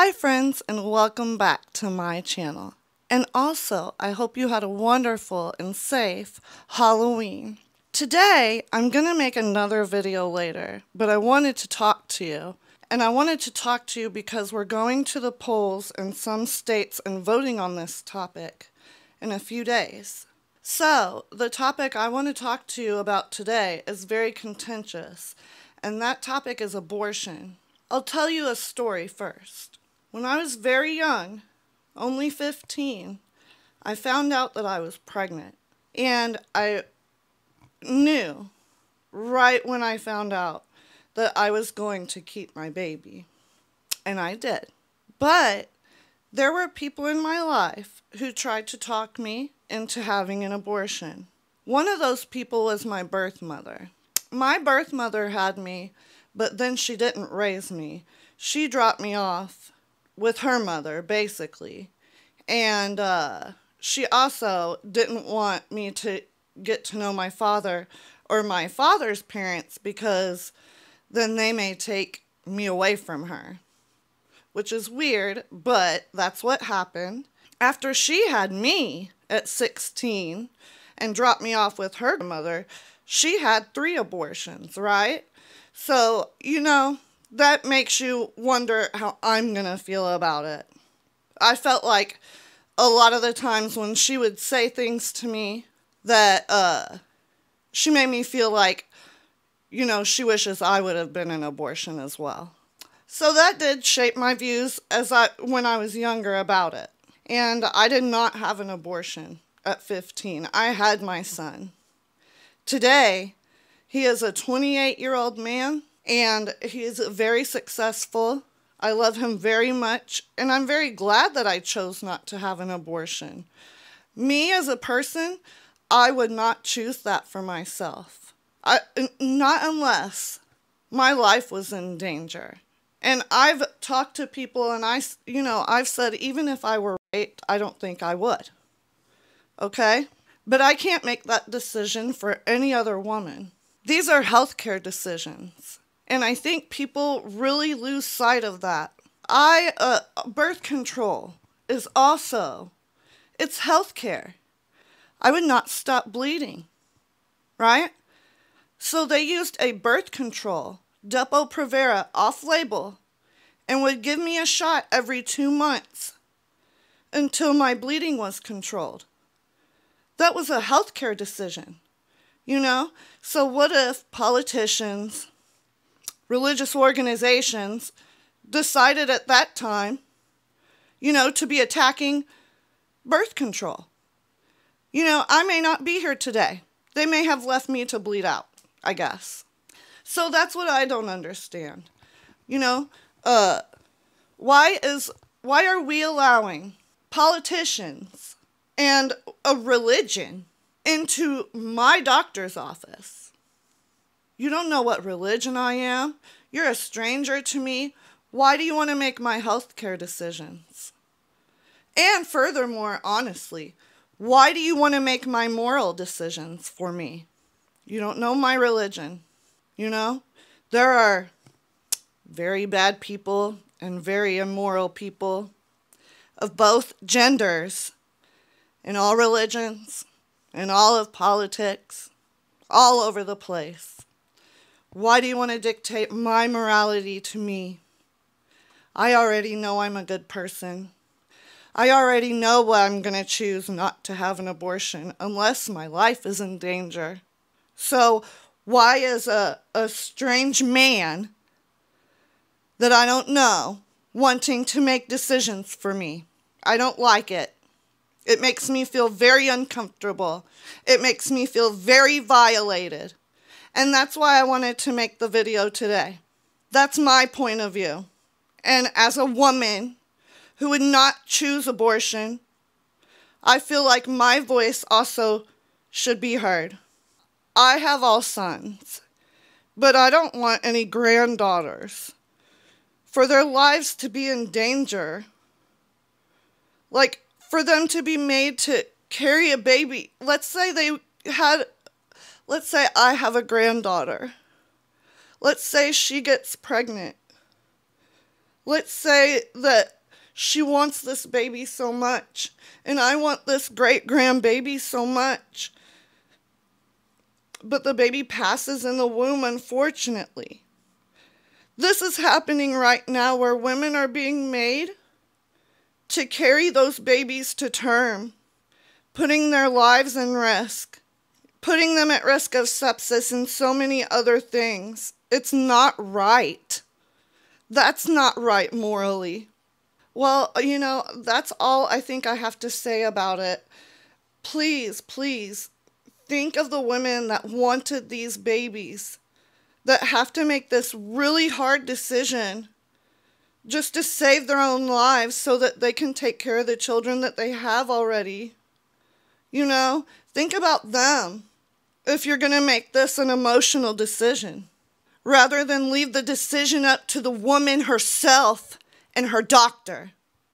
Hi friends and welcome back to my channel. And also, I hope you had a wonderful and safe Halloween. Today, I'm going to make another video later, but I wanted to talk to you. And I wanted to talk to you because we're going to the polls in some states and voting on this topic in a few days. So, the topic I want to talk to you about today is very contentious, and that topic is abortion. I'll tell you a story first. When I was very young, only 15, I found out that I was pregnant. And I knew right when I found out that I was going to keep my baby. And I did. But there were people in my life who tried to talk me into having an abortion. One of those people was my birth mother. My birth mother had me, but then she didn't raise me. She dropped me off with her mother, basically. And uh, she also didn't want me to get to know my father or my father's parents because then they may take me away from her. Which is weird, but that's what happened. After she had me at 16 and dropped me off with her mother, she had three abortions, right? So, you know, that makes you wonder how I'm going to feel about it. I felt like a lot of the times when she would say things to me that uh, she made me feel like, you know, she wishes I would have been an abortion as well. So that did shape my views as I when I was younger about it. And I did not have an abortion at 15. I had my son. Today, he is a 28 year old man and he's very successful. I love him very much, and I'm very glad that I chose not to have an abortion. Me as a person, I would not choose that for myself. I, not unless my life was in danger. And I've talked to people and I, you know, I've said even if I were raped, I don't think I would. Okay? But I can't make that decision for any other woman. These are healthcare decisions. And I think people really lose sight of that. I, uh, birth control is also, it's healthcare. I would not stop bleeding, right? So they used a birth control, Depo-Provera, off label, and would give me a shot every two months until my bleeding was controlled. That was a healthcare decision, you know? So what if politicians, religious organizations decided at that time, you know, to be attacking birth control. You know, I may not be here today. They may have left me to bleed out, I guess. So that's what I don't understand. You know, uh, why is why are we allowing politicians and a religion into my doctor's office? You don't know what religion I am. You're a stranger to me. Why do you want to make my health care decisions? And furthermore, honestly, why do you want to make my moral decisions for me? You don't know my religion. You know, there are very bad people and very immoral people of both genders in all religions, in all of politics, all over the place. Why do you want to dictate my morality to me? I already know I'm a good person. I already know why I'm going to choose not to have an abortion unless my life is in danger. So, why is a, a strange man that I don't know wanting to make decisions for me? I don't like it. It makes me feel very uncomfortable. It makes me feel very violated. And that's why I wanted to make the video today. That's my point of view. And as a woman who would not choose abortion, I feel like my voice also should be heard. I have all sons, but I don't want any granddaughters for their lives to be in danger. Like, for them to be made to carry a baby. Let's say they had Let's say I have a granddaughter. Let's say she gets pregnant. Let's say that she wants this baby so much, and I want this great grandbaby so much. But the baby passes in the womb, unfortunately. This is happening right now where women are being made to carry those babies to term, putting their lives in risk, putting them at risk of sepsis and so many other things. It's not right. That's not right morally. Well, you know, that's all I think I have to say about it. Please, please think of the women that wanted these babies that have to make this really hard decision just to save their own lives so that they can take care of the children that they have already. You know, think about them if you're going to make this an emotional decision rather than leave the decision up to the woman herself and her doctor.